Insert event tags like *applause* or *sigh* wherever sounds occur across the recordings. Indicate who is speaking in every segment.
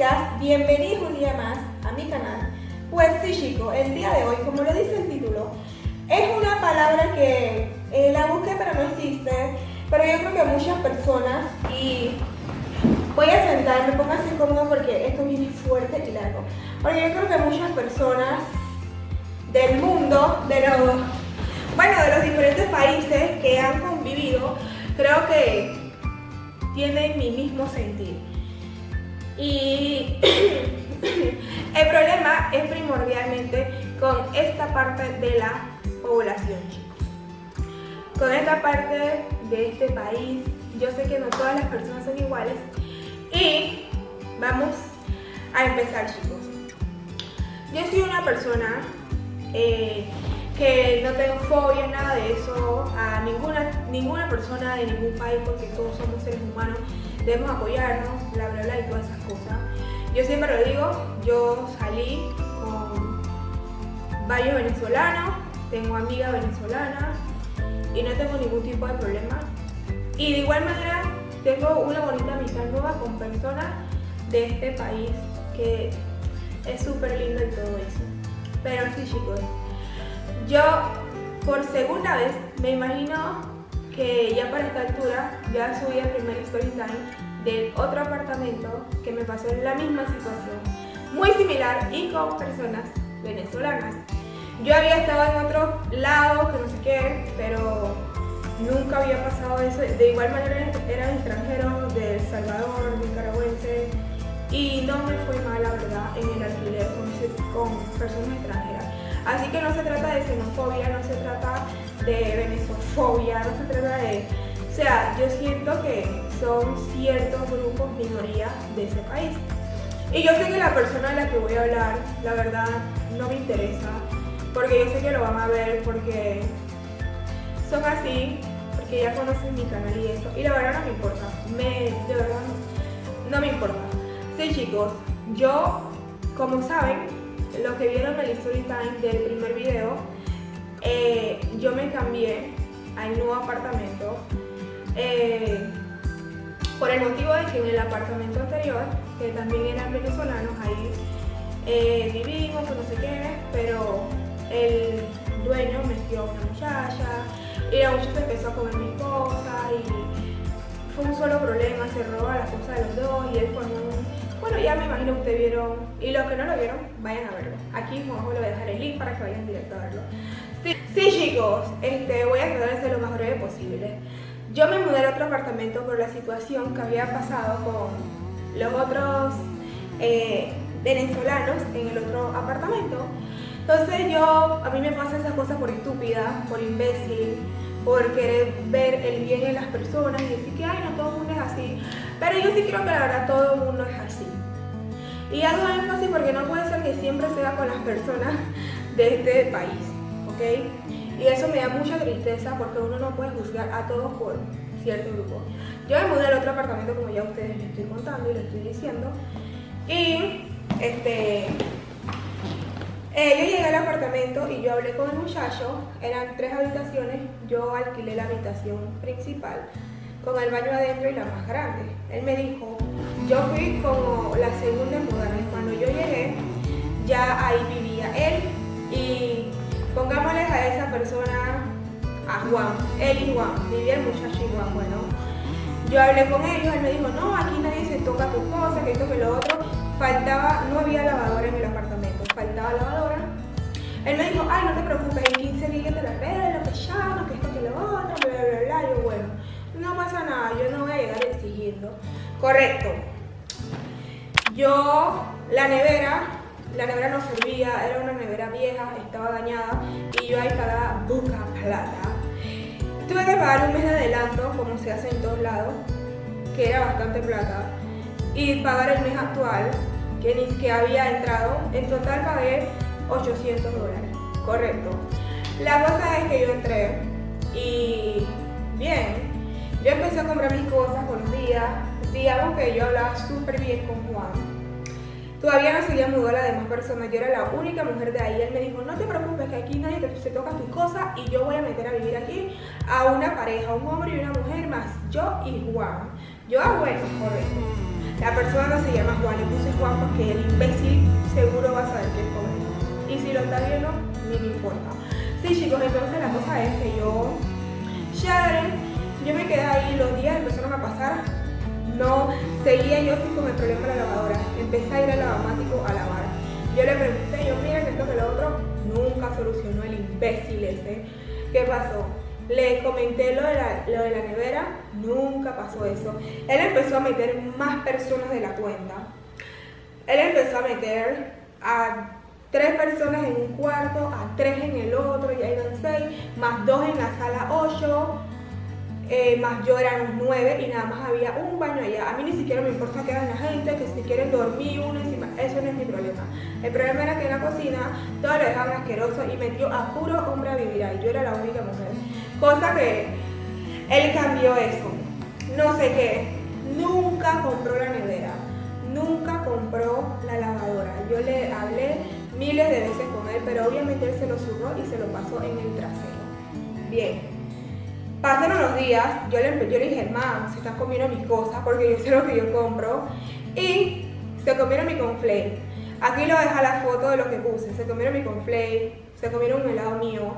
Speaker 1: chicas, bienvenidos un día más a mi canal. Pues sí chicos, el día de hoy, como lo dice el título, es una palabra que eh, la busqué pero no existe, pero yo creo que muchas personas, y voy a sentarme, pónganse cómodo porque esto viene fuerte y largo, porque yo creo que muchas personas del mundo, de los, bueno, de los diferentes países que han convivido, creo que tienen mi mismo sentir. Y *coughs* el problema es primordialmente con esta parte de la población, chicos. Con esta parte de este país, yo sé que no todas las personas son iguales. Y vamos a empezar, chicos. Yo soy una persona eh, que no tengo fobia, nada de eso, a ninguna, ninguna persona de ningún país, porque todos somos seres humanos debemos apoyarnos, bla, bla, bla y todas esas cosas. Yo siempre lo digo, yo salí con varios venezolanos, tengo amigas venezolanas y no tengo ningún tipo de problema. Y de igual manera tengo una bonita amistad nueva con personas de este país que es súper lindo y todo eso. Pero sí chicos, yo por segunda vez me imagino que ya para esta altura ya subí el primer story time del otro apartamento que me pasó en la misma situación, muy similar y con personas venezolanas. Yo había estado en otro lado, que no sé qué, pero nunca había pasado eso. De igual manera eran extranjeros de El Salvador, nicaragüense, y no me fue mal, la verdad, en el alquiler con, con personas extranjeras. Así que no se trata de xenofobia, no se trata de venezofobia, no se trata de... O sea, yo siento que son ciertos grupos minorías de ese país. Y yo sé que la persona a la que voy a hablar, la verdad, no me interesa, porque yo sé que lo van a ver, porque son así, porque ya conocen mi canal y eso, y la verdad no me importa, me, de verdad no me importa. Sí chicos, yo, como saben, los que vieron el story time del primer video, eh, yo me cambié al nuevo apartamento eh, por el motivo de que en el apartamento anterior, que también eran venezolanos, ahí eh, vivimos, no sé qué, pero el dueño metió a una muchacha y la muchacha empezó a comer mis cosas y fue un solo problema, se roba las cosas de los dos y él fue un bueno, ya me imagino que ustedes vieron, y los que no lo vieron, vayan a verlo. Aquí abajo les voy a dejar el link para que vayan directo a verlo. Sí, chicos, este, voy a tratar de ser lo más breve posible. Yo me mudé al otro apartamento por la situación que había pasado con los otros eh, venezolanos en el otro apartamento. Entonces yo, a mí me pasan esas cosas por estúpida, por imbécil, por querer ver el bien en las personas y decir que, ay, no, todo el mundo es así. Pero yo sí creo que la verdad todo el mundo es así. Y hago énfasis porque no puede ser que siempre sea con las personas de este país, ¿ok? Y eso me da mucha tristeza porque uno no puede juzgar a todos por cierto grupo. Yo me mudé al otro apartamento como ya ustedes les estoy contando y les estoy diciendo. Y este eh, yo llegué al apartamento y yo hablé con el muchacho, eran tres habitaciones, yo alquilé la habitación principal con el baño adentro y la más grande. Él me dijo, yo fui como la segunda en mudarme, cuando yo llegué ya ahí vivía él y pongámosle a esa persona, a Juan, él y Juan, vivía el muchacho y Juan, bueno. Yo hablé con ellos, él me dijo, no, aquí nadie se toca tus cosas, que esto, que lo otro. Faltaba, no había lavadora en el apartamento faltaba lavadora. Él me dijo, ay, no te preocupes, en 15 días te la arreglo, que ya, que esto, que lo otro, bla, bla, bla, Yo, bueno, no pasa nada, yo no voy a llegar exigiendo. Correcto. Yo, la nevera, la nevera no servía, era una nevera vieja, estaba dañada, y yo ahí pagaba buca plata. Tuve que pagar un mes de adelanto, como se hace en todos lados, que era bastante plata, y pagar el mes actual, que, ni, que había entrado. En total pagué 800 dólares. Correcto. La cosa es que yo entré y bien, yo empecé a comprar mis cosas con los días. Digamos que yo hablaba súper bien con Juan. Todavía no se había mudado las demás personas, yo era la única mujer de ahí. Él me dijo, no te preocupes que aquí nadie te, se toca tus cosas y yo voy a meter a vivir aquí a una pareja, un hombre y una mujer más, yo y Juan. Yo, ah, bueno, correcto. La persona no se llama Juan, le puse Juan porque el imbécil seguro va a saber que es joven. Y si lo está viendo, ni me importa. Sí, chicos, entonces la cosa es que yo, ya yo me quedé ahí, los días empezaron a pasar, no seguía yo así con el problema de la lavadora. Empecé a ir al lavamático a lavar. Yo le pregunté, yo, mira, que esto que lo otro, nunca solucionó el imbécil ese. ¿Qué pasó? Le comenté lo de, la, lo de la nevera, nunca pasó eso. Él empezó a meter más personas de la cuenta. Él empezó a meter a tres personas en un cuarto, a tres en el otro, ya eran seis, más dos en la sala ocho, eh, más yo eran nueve y nada más había un baño allá. A mí ni siquiera me importa que hagan la gente, que si quieren dormir uno encima, eso no es mi problema. El problema era que en la cocina todo lo dejaban asqueroso y metió a puro hombre a vivir ahí. Yo era la única mujer. Cosa que él cambió eso. No sé qué. Nunca compró la nevera. Nunca compró la lavadora. Yo le hablé miles de veces con él, pero obviamente él se lo zurró y se lo pasó en el trasero. Bien. Pasaron los días, yo le, yo le dije, hermano, se están comiendo mis cosas porque yo *laughs* sé lo que yo compro. Y se comieron mi conflate. Aquí lo deja la foto de lo que puse. Se comieron mi conflate, se comieron un helado mío.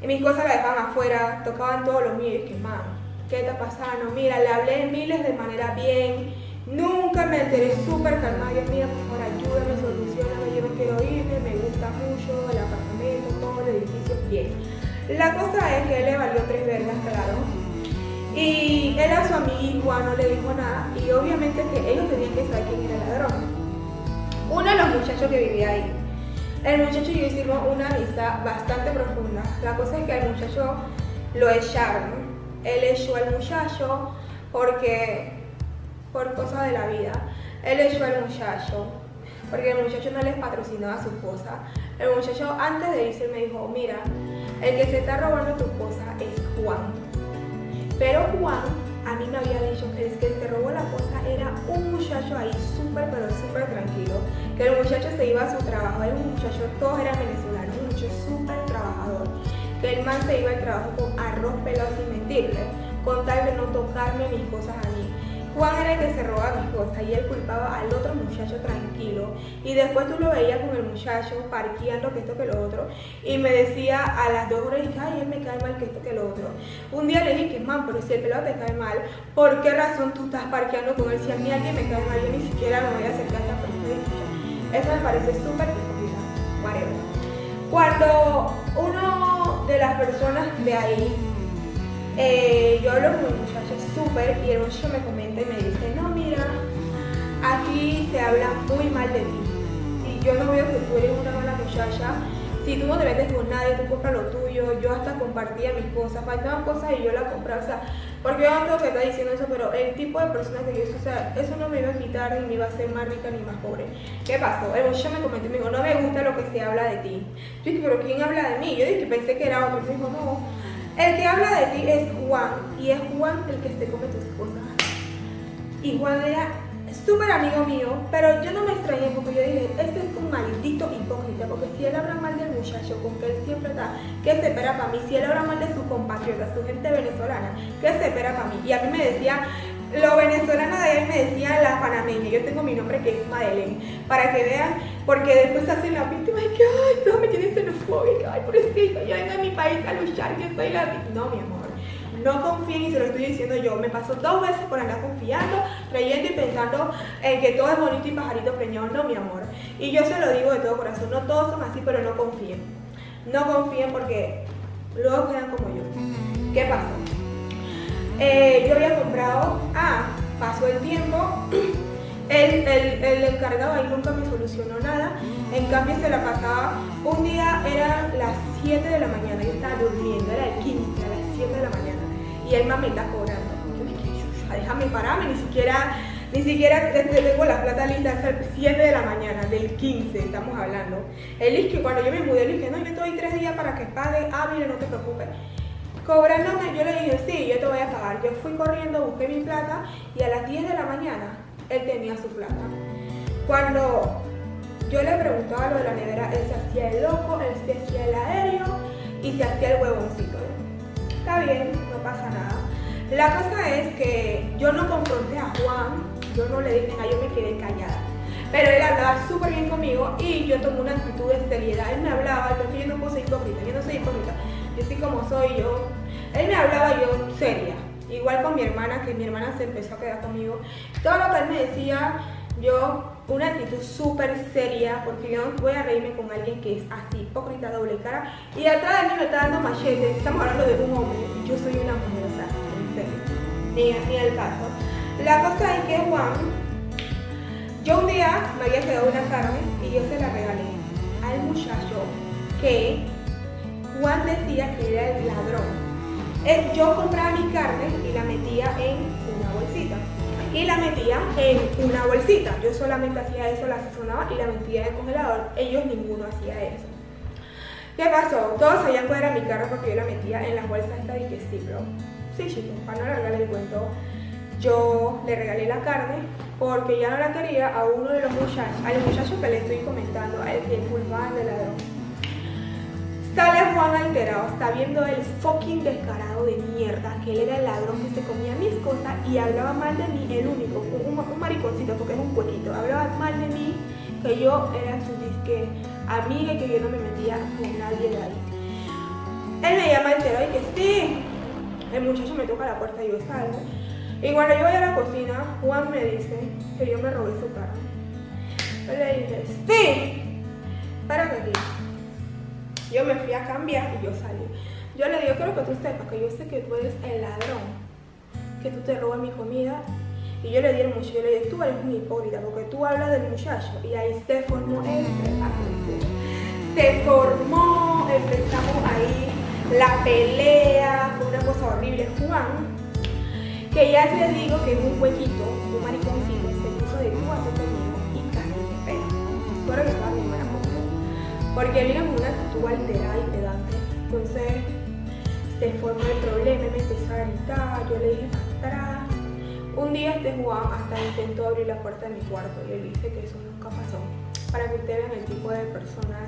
Speaker 1: Y mis cosas las dejaban afuera, tocaban todos los míos. Y dije, man, ¿qué está pasando? Mira, le hablé miles de manera bien. Nunca me enteré súper calmada. Yo, mira, por favor, ayúdame, solucioname. Yo no quiero irme, me gusta mucho el apartamento, todo el edificio, bien. La cosa es que él le valió tres. Él a su amigo no le dijo nada. Y obviamente que ellos tenían que saber quién era el ladrón. Uno de los muchachos que vivía ahí. El muchacho y yo hicimos una amistad bastante profunda. La cosa es que al muchacho lo echaron. Él echó al muchacho porque, por cosas de la vida, él echó al muchacho porque el muchacho no les patrocinaba a su esposa. El muchacho antes de irse me dijo, mira, el que se está robando tu esposa es Juan. Pero Juan a mí me había dicho que el que se robó la esposa era un muchacho ahí súper, pero súper tranquilo. Que el muchacho se iba a su trabajo, era un muchacho, todos eran venezolanos, un muchacho súper trabajador. Que el man se iba al trabajo con arroz pelado sin mentirle, con tal de no tocarme mis cosas a mí. Juan era el que se robaba mis cosas y él culpaba al otro muchacho tranquilo. Y después tú lo veías con el muchacho parqueando que esto que lo otro. Y me decía a las dos horas, ay, él me cae mal que esto que lo otro. Un día le dije que, man, pero si el pelado te cae mal, ¿por qué razón tú estás parqueando con él? Si a mí alguien me cae mal, yo ni siquiera me voy a acercar a esa persona. Eso me parece súper hipócrita. Cuando uno de las personas de ahí eh, yo hablo con el muchacho súper y el muchacho me comenta y me dice, no, mira, aquí se habla muy mal de ti. Y yo no veo que tú eres una mala muchacha. Si tú no te metes con nadie, tú compras lo tuyo. Yo hasta compartía mis cosas, faltaban cosas y yo las compraba. O sea, porque yo no tengo que estar diciendo eso, pero el tipo de persona que yo soy, o sea, eso no me iba a quitar ni me iba a hacer más rica ni más pobre. ¿Qué pasó? El muchacho me comentó y me dijo, no me gusta lo que se habla de ti. Yo dije, pero ¿quién habla de mí? Yo dije, pensé que era otro. Me dijo, no el que habla de ti es Juan y es Juan el que se come tus cosas. Y Juan era súper amigo mío, pero yo no me extrañé porque yo dije, este es un maldito hipócrita, porque si él habla mal del muchacho con que él siempre está, ¿qué se espera para mí? Si él habla mal de sus compatriotas, su gente venezolana, ¿qué se espera para mí? Y a mí me decía, lo venezolano de ahí me decía la panameña, yo tengo mi nombre que es Madeleine, para que vean, porque después hacen la víctima y que, ay, todo me tiene xenofóbica, ay, por eso yo vengo a mi país a luchar, que soy la víctima. No, mi amor, no confíen y se lo estoy diciendo yo, me pasó dos veces por andar confiando, creyendo y pensando en que todo es bonito y pajarito preñón, no, mi amor. Y yo se lo digo de todo corazón, no todos son así, pero no confíen. No confíen porque luego quedan como yo. ¿Qué pasó? Eh, yo había comprado, ah, pasó el tiempo, *clears throat* el, el, encargado ahí nunca me solucionó nada, en cambio se la pasaba, un día eran las 7 de la mañana, yo estaba durmiendo, era el 15, a las 7 de la mañana, y él me está cobrando, yo dije, déjame pararme, ni siquiera, ni siquiera tengo la plata linda, es el 7 de la mañana, del 15 estamos hablando. Él es cuando yo me mudé, le dije, no, yo te doy 3 días para que pague, ah, no te preocupes. Cobrándome, yo le dije, sí, yo te voy a pagar. Yo fui corriendo, busqué mi plata y a las 10 de la mañana él tenía su plata. Cuando yo le preguntaba lo de la nevera, él se hacía el loco, él se hacía el aéreo y se hacía el huevoncito. Está bien, no pasa nada. La cosa es que yo no confronté a Juan, yo no le dije nada, yo me quedé callada. Pero él hablaba súper bien conmigo y yo tomé una actitud de seriedad. Él me hablaba, yo no puedo ser hipócrita, yo no soy hipócrita, yo soy como soy yo. Él me hablaba yo seria, igual con mi hermana, que mi hermana se empezó a quedar conmigo. Todo lo que él me decía, yo una actitud súper seria, porque yo voy a reírme con alguien que es así, hipócrita, doble cara, y atrás de mí me está dando machete, estamos hablando de un hombre, y yo soy una mujer, o sea, en serio, ni, ni el caso. La cosa es que Juan, yo un día me había quedado una carne y yo se la regalé al muchacho que Juan decía que era el ladrón. Yo compraba mi carne y la metía en una bolsita y la metía en una bolsita. Yo solamente hacía eso, la sazonaba y la metía en el congelador. Ellos ninguno hacía eso. ¿Qué pasó? Todos sabían cuál era mi carne porque yo la metía en las bolsas de que sí. Sí, chicos, para no alargar el cuento, yo le regalé la carne porque ya no la quería a uno de los muchachos, al muchacho que le estoy comentando, al que culpaban de ladrón. Sale Juan alterado, está viendo el fucking descarado de mierda, que él era el ladrón que se comía mis cosas y hablaba mal de mí, el único, un, un mariconcito, porque es un cuequito, hablaba mal de mí, que yo era su disque amiga y que yo no me metía con nadie de ahí. Él me llama alterado y que sí, el muchacho me toca la puerta y yo salgo. Y cuando yo voy a la cocina, Juan me dice que yo me robé su carne. Yo le dije, sí, párate aquí. Yo me fui a cambiar y yo salí. Yo le digo, quiero que tú sepas que yo sé que tú eres el ladrón, que tú te robas mi comida. Y yo le di el muchacho, yo le dije, tú eres un hipócrita porque tú hablas del muchacho. Y ahí se formó el Se formó, empezamos ahí la pelea, fue una cosa horrible. Juan, que ya te digo que es un huequito, un mariconcito, se puso de a conmigo y casi me pega. Porque era con una actitud alterada y pedante. Entonces se formó el problema, me empezó a gritar, yo le dije atrás. Un día este Juan hasta intentó abrir la puerta de mi cuarto y él dice que eso nunca pasó. Para que ustedes vean el tipo de persona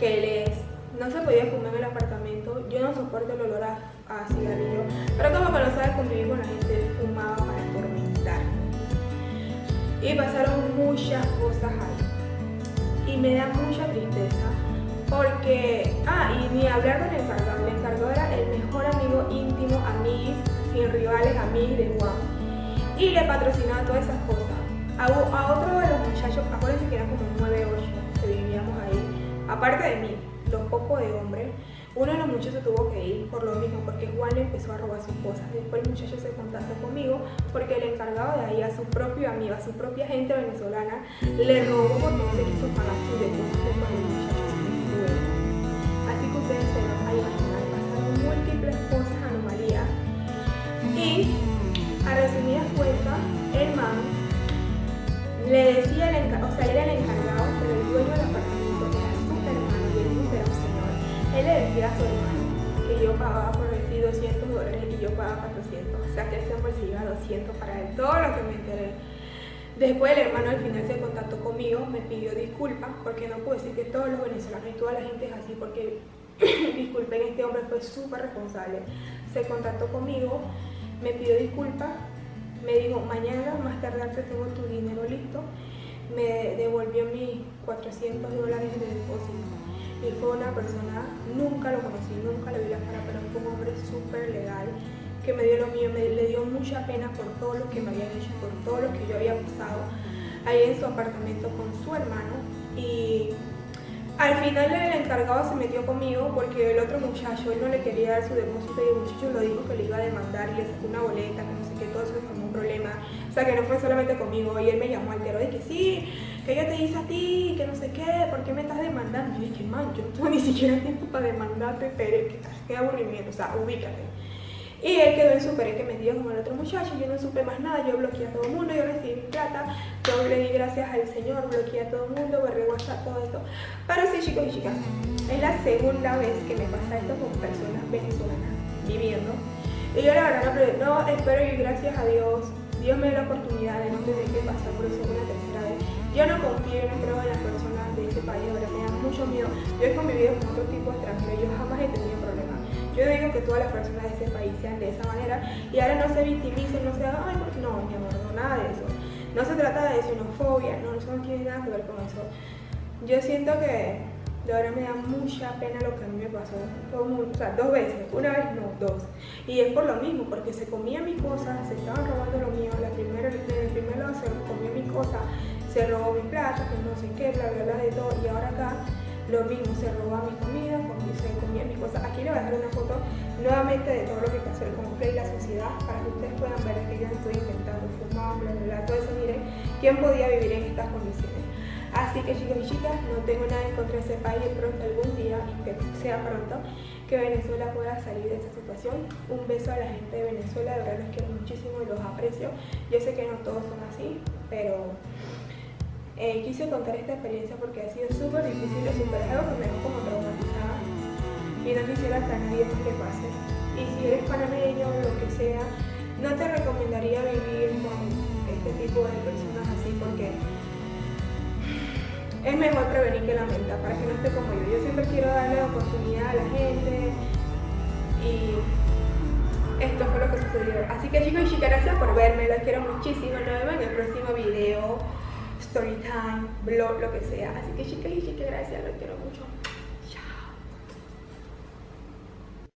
Speaker 1: que él es. No se podía fumar en el apartamento, yo no soporto el olor a, a cigarrillo, pero como que no sabe convivir con la gente, fumaba para atormentar. Y pasaron muchas cosas ahí y me da mucha tristeza porque, ah, y ni hablar del encargado, el encargado era el mejor amigo íntimo, amigos, sin rivales, amigos de Juan y le patrocinaba todas esas cosas. A, otro de los muchachos, acuérdense que eran como 9, 8 que vivíamos ahí, aparte de mí, los pocos de hombres, uno de los muchachos tuvo que ir por lo mismo, porque Juan le empezó a robar sus cosas. Después el muchacho se contactó conmigo porque el encargado de ahí, a su propio amigo, a su propia gente venezolana, le robó porque no quiso pagar sus depósitos para el el man le decía, el o sea, era el encargado, pero el dueño del apartamento era súper hermano y el un señor él le decía a su hermano que yo pagaba por decir 200 dólares y yo pagaba 400. O sea que él siempre se iba 200 para él, todo lo que me enteré. Después el hermano al final se contactó conmigo, me pidió disculpas porque no puedo decir que todos los venezolanos y toda la gente es así porque *coughs* disculpen, este hombre fue súper responsable. Se contactó conmigo, me pidió disculpas, me dijo mañana más tardarte tengo tu dinero listo, me devolvió mis 400 dólares de depósito él fue una persona, nunca lo conocí, nunca le vi la cara, pero fue un hombre súper legal, que me dio lo mío, me, le dio mucha pena por todo lo que me habían hecho, por todo lo que yo había pasado ahí en su apartamento con su hermano. Y al final el encargado se metió conmigo porque el otro muchacho, él no le quería dar su depósito y el muchacho lo dijo que le iba a demandar y le sacó una boleta, que no sé qué, todo eso fue un problema. O sea, que no fue solamente conmigo y él me llamó altero de que sí, que yo te hice a ti, que no sé qué, ¿por qué me estás demandando? Y yo dije, man, yo no tengo ni siquiera tiempo para demandarte, pero qué aburrimiento, o sea, ubícate. Y él quedó en super que me dio como el otro muchacho, yo no supe más nada, yo bloqueé a todo el mundo, yo recibí mi plata, yo le di gracias al Señor, bloqueé a todo el mundo, borré WhatsApp, todo esto. Pero sí, chicos y chicas, es la segunda vez que me pasa esto con personas venezolanas viviendo. Y yo la verdad no, no espero y gracias a Dios, Dios me dio la oportunidad de no tener que pasar por eso una tercera vez yo no confío, no creo en las personas de este país, ahora me da mucho miedo. Yo he convivido con otro tipo de extranjeros, Yo digo que todas las personas de este país sean de esa manera y ahora no se victimicen, no se hagan, ay, no, mi amor, no, nada de eso. No se trata de xenofobia, no, eso no tiene nada que ver con eso. Yo siento que de ahora me da mucha pena lo que a mí me pasó. o sea, dos veces, una vez no, dos. Y es por lo mismo, porque se comía mis cosas, se estaban robando lo mío. La primera, el primer lado se comió mi cosa, se robó mi plata, que no sé qué, bla, bla, bla, de todo. Y ahora acá lo mismo, se robó mi comida, se comía mis voy a dejar una foto nuevamente de todo lo que pasó el conflicto y la sociedad para que ustedes puedan ver que yo estoy inventando, fumando, bla, bla, bla, todo eso. Miren, ¿quién podía vivir en estas condiciones? Así que chicos y chicas, no tengo nada en contra de ese país, pronto algún día, y sea pronto, que Venezuela pueda salir de esta situación. Un beso a la gente de Venezuela, de verdad los quiero muchísimo y los aprecio. Yo sé que no todos son así, pero eh, quise contar esta experiencia porque ha sido súper difícil de superar, me dejó como traumatizada y no quisiera que a nadie le pase. Y si eres panameño o lo que sea, no te recomendaría vivir con este tipo de personas así porque es mejor prevenir que lamentar para que no esté como yo. Yo siempre quiero darle oportunidad a la gente y esto fue lo que sucedió. Así que chicos y chicas, gracias por verme, los quiero muchísimo. Nos vemos en el próximo video story time, blog, lo que sea. Así que chicas y chicas, gracias, los quiero mucho.